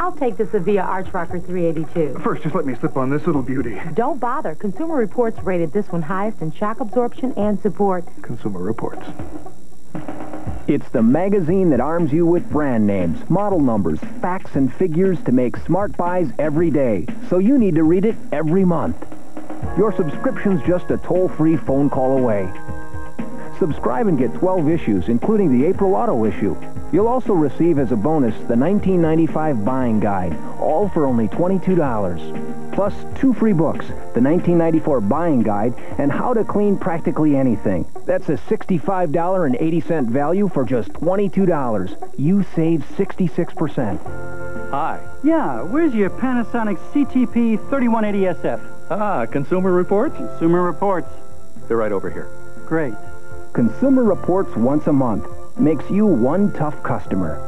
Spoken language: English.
I'll take the Sevilla Arch Rocker 382. First, just let me slip on this little beauty. Don't bother. Consumer Reports rated this one highest in shock absorption and support. Consumer Reports. It's the magazine that arms you with brand names, model numbers, facts, and figures to make smart buys every day. So you need to read it every month. Your subscription's just a toll-free phone call away. Subscribe and get 12 issues, including the April Auto issue. You'll also receive as a bonus the 1995 Buying Guide, all for only $22. Plus two free books, the 1994 Buying Guide and How to Clean Practically Anything. That's a $65.80 value for just $22. You save 66%. Hi. Yeah, where's your Panasonic CTP 3180SF? Ah, Consumer Reports? Consumer Reports. They're right over here. Great. Consumer Reports once a month makes you one tough customer.